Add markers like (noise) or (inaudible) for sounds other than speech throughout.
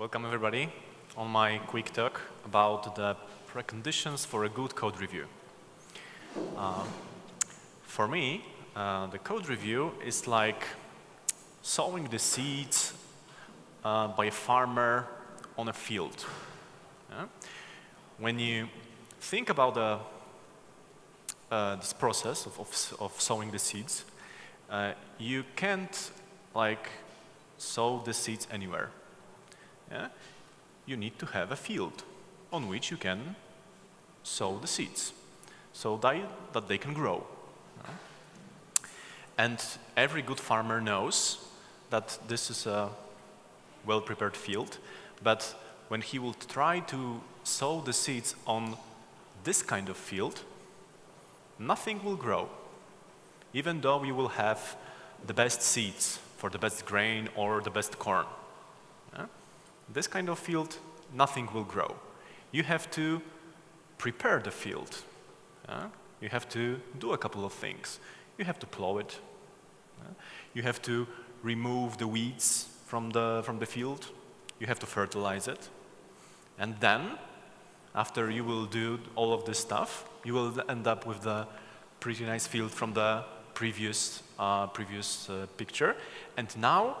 Welcome everybody on my quick talk about the preconditions for a good code review. Uh, for me, uh, the code review is like sowing the seeds uh, by a farmer on a field. Yeah? When you think about the, uh, this process of, of, of, sowing the seeds, uh, you can't like sow the seeds anywhere yeah, you need to have a field on which you can sow the seeds so that, they can grow. And every good farmer knows that this is a well-prepared field, but when he will try to sow the seeds on this kind of field, nothing will grow, even though you will have the best seeds for the best grain or the best corn this kind of field, nothing will grow. You have to prepare the field. Uh, you have to do a couple of things. You have to plow it. Uh, you have to remove the weeds from the, from the field. You have to fertilize it. And then, after you will do all of this stuff, you will end up with the pretty nice field from the previous, uh, previous uh, picture. And now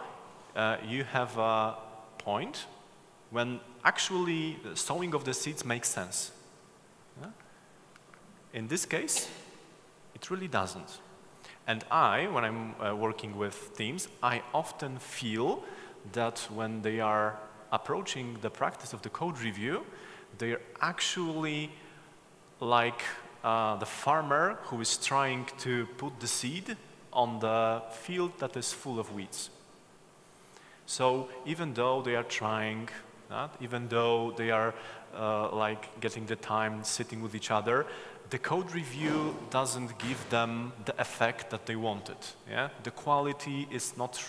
uh, you have a point when actually sowing of the seeds makes sense. Yeah? In this case, it really doesn't. And I, when I'm uh, working with teams, I often feel that when they are approaching the practice of the code review, they're actually like uh, the farmer who is trying to put the seed on the field that is full of weeds. So even though they are trying not? even though they are uh, like getting the time sitting with each other, the code review doesn't give them the effect that they wanted. Yeah? The quality is not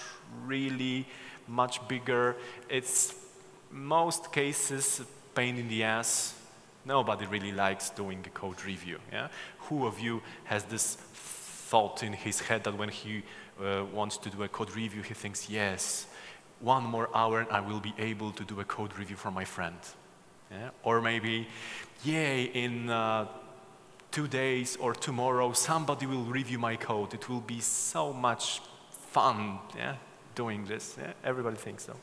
really much bigger. It's most cases pain in the ass. Nobody really likes doing a code review. Yeah? Who of you has this thought in his head that when he uh, wants to do a code review, he thinks, yes, one more hour and I will be able to do a code review for my friend. Yeah? Or maybe, yay, in uh, two days or tomorrow, somebody will review my code. It will be so much fun yeah, doing this. Yeah? Everybody thinks so.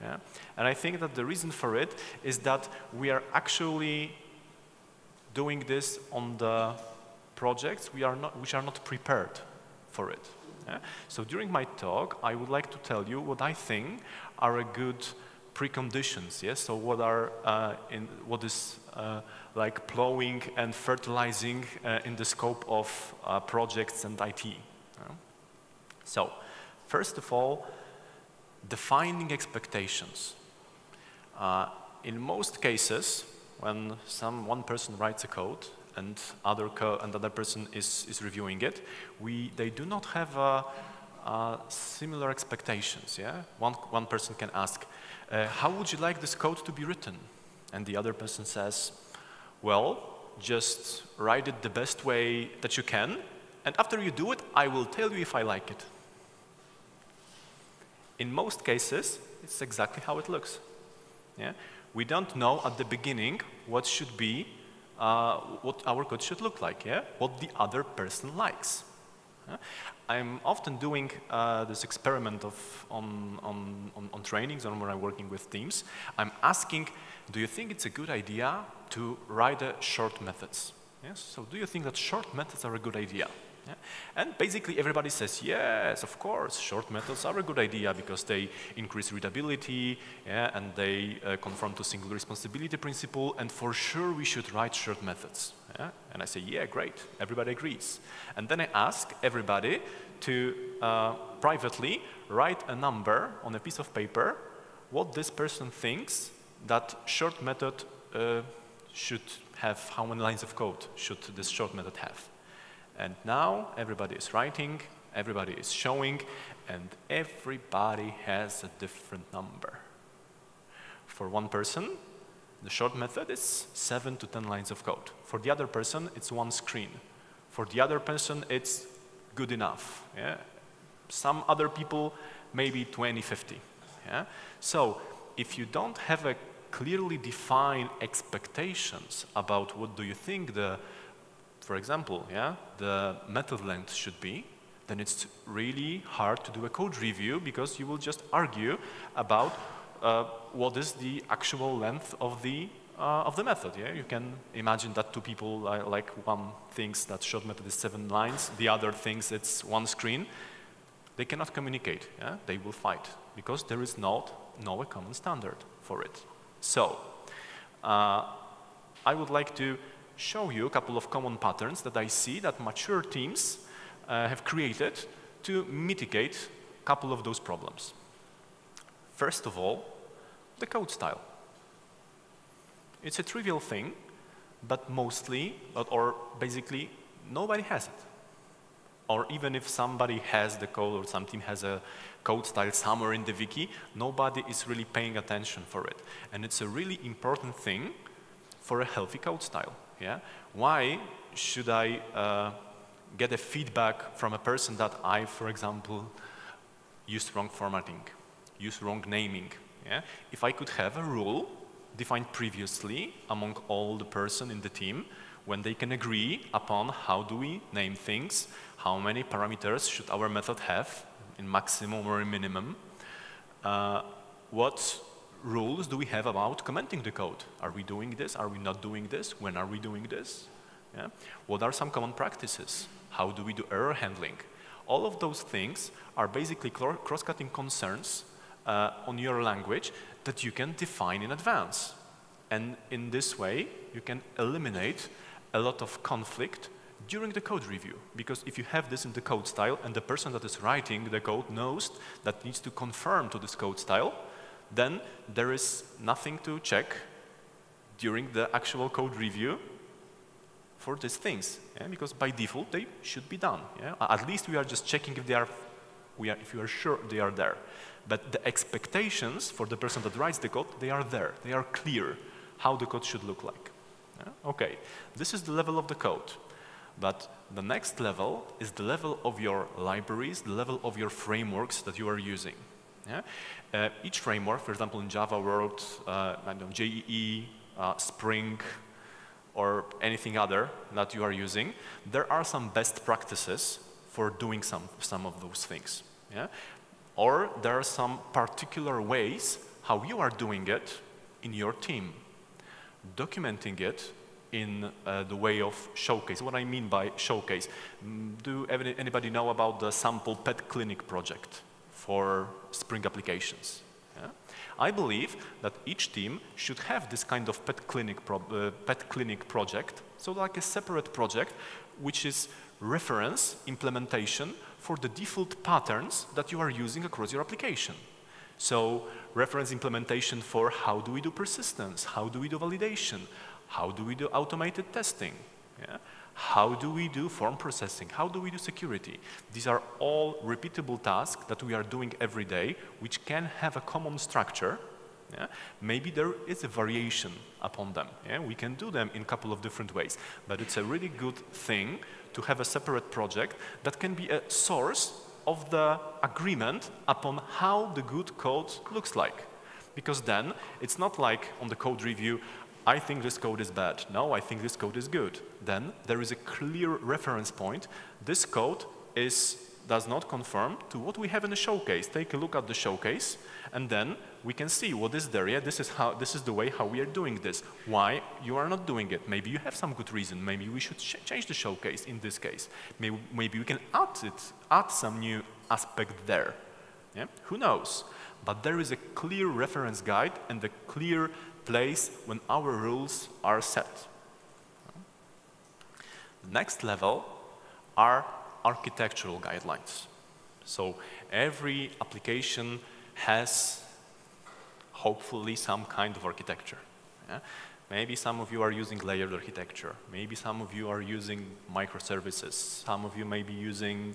Yeah? And I think that the reason for it is that we are actually doing this on the projects we are not, which are not prepared for it. Yeah? So during my talk, I would like to tell you what I think are a good preconditions. Yes, so what are uh, in what is uh, like plowing and fertilizing uh, in the scope of projects and IT. So, first of all, defining expectations. In most cases, when some one person writes a code, and other and person is, is reviewing it, we, they do not have uh, uh, similar expectations. Yeah? One, one person can ask, uh, how would you like this code to be written? And the other person says, well, just write it the best way that you can, and after you do it, I will tell you if I like it. In most cases, it's exactly how it looks. Yeah? We don't know at the beginning what should be uh, what our code should look like, yeah? what the other person likes. Yeah? I'm often doing uh, this experiment of on, on, on, on, trainings and when I'm working with teams. I'm asking, do you think it's a good idea to write short methods? Yes? So do you think that short methods are a good idea? Yeah? And basically everybody says, yes, of course, short methods are a good idea because they increase readability yeah, and they uh, conform to single responsibility principle and for sure we should write short methods. Yeah? And I say, yeah, great, everybody agrees. And then I ask everybody to uh, privately write a number on a piece of paper what this person thinks that short method uh, should have, how many lines of code should this short method have. And now everybody is writing, everybody is showing, and everybody has a different number. For one person, the short method is 7 to 10 lines of code. For the other person, it's one screen. For the other person, it's good enough. Yeah? Some other people, maybe 20, 50. Yeah? So if you don't have a clearly defined expectations about what do you think the, for example, yeah, the method length should be, then it's really hard to do a code review because you will just argue about uh, what is the actual length of the uh, of the method. Yeah, you can imagine that two people uh, like one thinks that short method is seven lines, the other thinks it's one screen. They cannot communicate. Yeah, they will fight because there is not no a common standard for it. So, uh, I would like to show you a couple of common patterns that I see that mature teams uh, have created to mitigate a couple of those problems. First of all, the code style. It's a trivial thing, but mostly, or basically, nobody has it. Or even if somebody has the code or some team has a code style somewhere in the wiki, nobody is really paying attention for it. And it's a really important thing for a healthy code style. Yeah? Why should I uh, get a feedback from a person that I, for example, used wrong formatting, used wrong naming? Yeah? If I could have a rule defined previously among all the person in the team when they can agree upon how do we name things, how many parameters should our method have in maximum or in minimum, uh, what rules do we have about commenting the code? Are we doing this? Are we not doing this? When are we doing this? Yeah? What are some common practices? How do we do error handling? All of those things are basically cross-cutting concerns uh, on your language that you can define in advance. And in this way, you can eliminate a lot of conflict during the code review. Because if you have this in the code style and the person that is writing the code knows that needs to confirm to this code style, then there is nothing to check during the actual code review for these things. Yeah? Because by default, they should be done. Yeah? At least we are just checking if they are, we are, if you are sure they are there. But the expectations for the person that writes the code, they are there. They are clear how the code should look like. Yeah? Okay, this is the level of the code. But the next level is the level of your libraries, the level of your frameworks that you are using. Yeah? Uh, each framework, for example, in Java world, uh, I know, JEE, uh, Spring, or anything other that you are using, there are some best practices for doing some, some of those things. Yeah? Or there are some particular ways how you are doing it in your team. Documenting it in uh, the way of showcase. What I mean by showcase, mm, do anybody know about the sample pet clinic project for Spring applications? Yeah? I believe that each team should have this kind of pet clinic, uh, pet clinic project, so like a separate project, which is reference implementation for the default patterns that you are using across your application. So reference implementation for how do we do persistence, how do we do validation, how do we do automated testing, yeah? How do we do form processing, how do we do security. These are all repeatable tasks that we are doing every day, which can have a common structure. Yeah? Maybe there is a variation upon them. Yeah? We can do them in a couple of different ways, but it's a really good thing to have a separate project that can be a source of the agreement upon how the good code looks like. Because then it's not like on the code review, I think this code is bad. No, I think this code is good. Then there is a clear reference point. This code is, does not conform to what we have in the showcase. Take a look at the showcase, and then we can see what is there. Yeah, this is, how, this is the way how we are doing this. Why you are not doing it? Maybe you have some good reason. Maybe we should ch change the showcase in this case. Maybe, maybe we can add it, add some new aspect there. Yeah? Who knows? But there is a clear reference guide and a clear place when our rules are set. The next level are architectural guidelines. So every application has hopefully some kind of architecture. Yeah? Maybe some of you are using layered architecture. Maybe some of you are using microservices. Some of you may be using,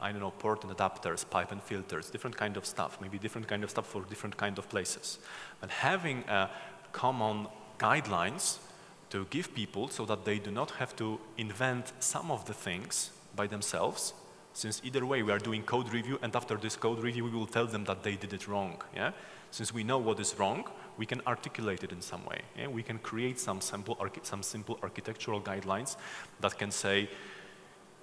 I don't know, port and adapters, pipe and filters, different kind of stuff. Maybe different kind of stuff for different kind of places. But having a common guidelines to give people so that they do not have to invent some of the things by themselves, since either way we are doing code review and after this code review we will tell them that they did it wrong. Yeah? Since we know what is wrong, we can articulate it in some way. Yeah? We can create some simple, some simple architectural guidelines that can say,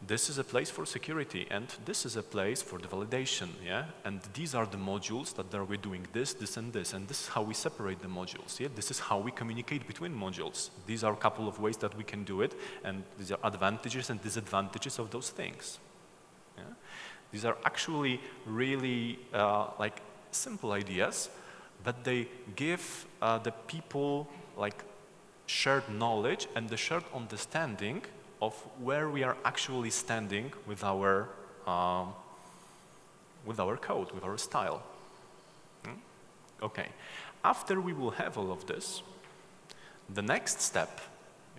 this is a place for security and this is a place for the validation, yeah? And these are the modules that are we doing this, this and this, and this is how we separate the modules, yeah? This is how we communicate between modules. These are a couple of ways that we can do it and these are advantages and disadvantages of those things. Yeah? These are actually really uh, like simple ideas, but they give uh, the people like shared knowledge and the shared understanding of where we are actually standing with our, um, with our code, with our style. Hmm? Okay. After we will have all of this, the next step,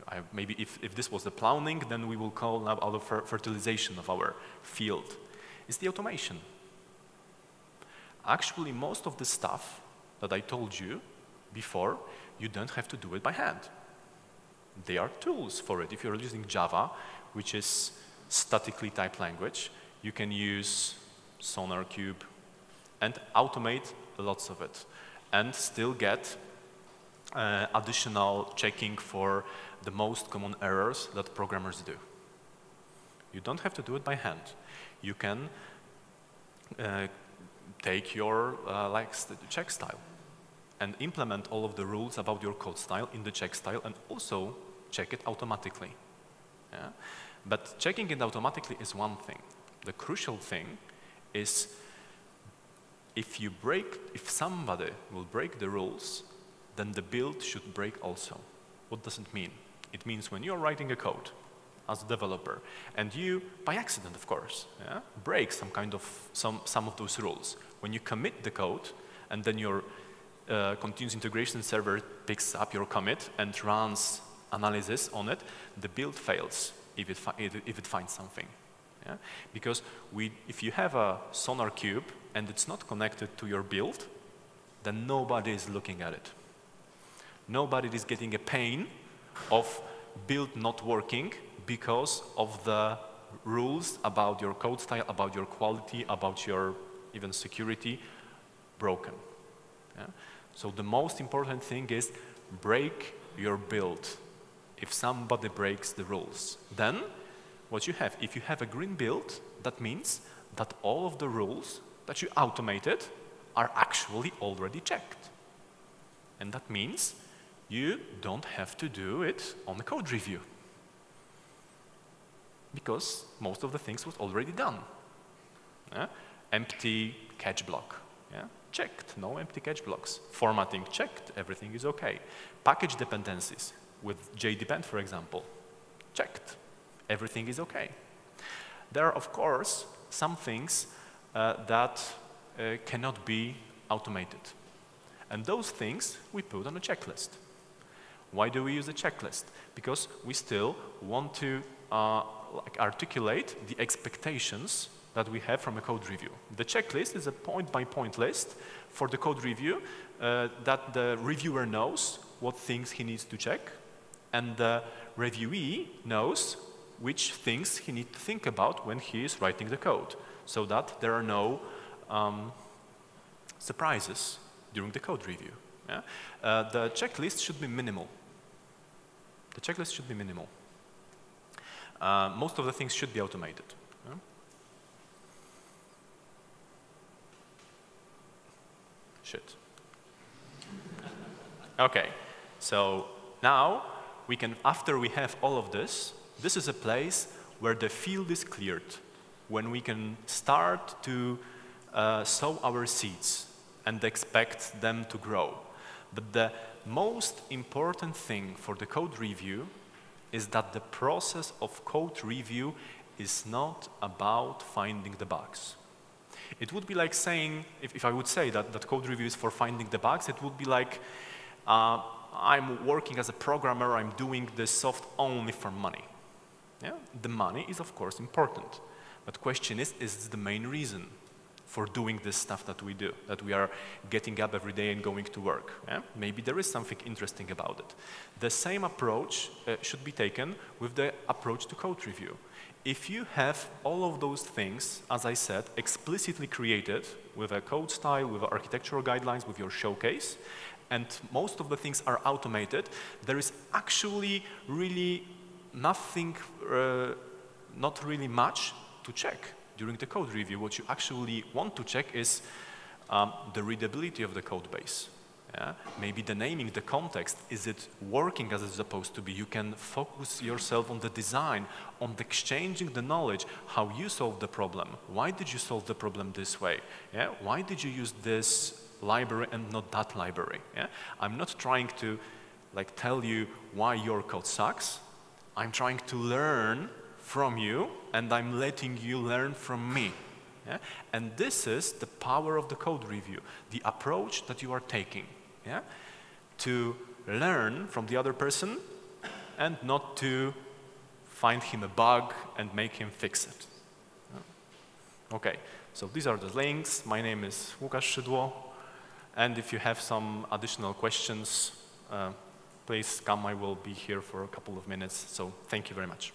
I, maybe if, if this was the plowing, then we will call now of fertilization of our field, is the automation. Actually, most of the stuff that I told you before, you don't have to do it by hand. There are tools for it. If you're using Java, which is statically typed language, you can use SonarQube and automate lots of it and still get uh, additional checking for the most common errors that programmers do. You don't have to do it by hand. You can uh, take your uh, like Checkstyle and implement all of the rules about your code style in the Checkstyle and also check it automatically. Yeah? But checking it automatically is one thing. The crucial thing is if you break, if somebody will break the rules, then the build should break also. What does it mean? It means when you're writing a code as a developer and you, by accident of course, yeah, break some kind of, some, some of those rules, when you commit the code and then your uh, continuous integration server picks up your commit and runs analysis on it, the build fails if it, if it finds something. Yeah? Because we, if you have a SonarQube and it's not connected to your build, then nobody is looking at it. Nobody is getting a pain of build not working because of the rules about your code style, about your quality, about your even security broken. Yeah? So the most important thing is break your build if somebody breaks the rules. Then what you have, if you have a green build, that means that all of the rules that you automated are actually already checked. And that means you don't have to do it on the code review because most of the things was already done. Yeah? Empty catch block, yeah? checked, no empty catch blocks. Formatting checked, everything is okay. Package dependencies, with JDepend, for example, checked. Everything is okay. There are, of course, some things uh, that uh, cannot be automated. And those things we put on a checklist. Why do we use a checklist? Because we still want to uh, like articulate the expectations that we have from a code review. The checklist is a point-by-point -point list for the code review uh, that the reviewer knows what things he needs to check and the reviewee knows which things he needs to think about when he is writing the code so that there are no um, surprises during the code review. Yeah? Uh, the checklist should be minimal. The checklist should be minimal. Uh, most of the things should be automated. Yeah? Shit. (laughs) Okay, so now we can, after we have all of this, this is a place where the field is cleared, when we can start to uh, sow our seeds and expect them to grow. But the most important thing for the code review is that the process of code review is not about finding the bugs. It would be like saying, if, if I would say that, that code review is for finding the bugs, it would be like uh, I'm working as a programmer, I'm doing this soft only for money. Yeah? The money is of course important, but question is, is this the main reason for doing this stuff that we do, that we are getting up every day and going to work? Yeah? Maybe there is something interesting about it. The same approach uh, should be taken with the approach to code review. if you have all of those things, as I said, explicitly created with a code style, with architectural guidelines, with your showcase, and most of the things are automated, there is actually really nothing, uh, not really much to check during the code review. What you actually want to check is um, the readability of the code base. Yeah? Maybe the naming, the context, is it working as it's supposed to be? You can focus yourself on the design, on the exchanging the knowledge, how you solve the problem. Why did you solve the problem this way? Yeah? Why did you use this library and not that library? Yeah? I'm not trying to like tell you why your code sucks. I'm trying to learn from you and I'm letting you learn from me. Yeah? And this is the power of the code review, the approach that you are taking yeah? to learn from the other person and not to find him a bug and make him fix it. Okay, so these are the links. My name is Łukasz Szydło. And if you have some additional questions, uh, please come. I will be here for a couple of minutes. So thank you very much.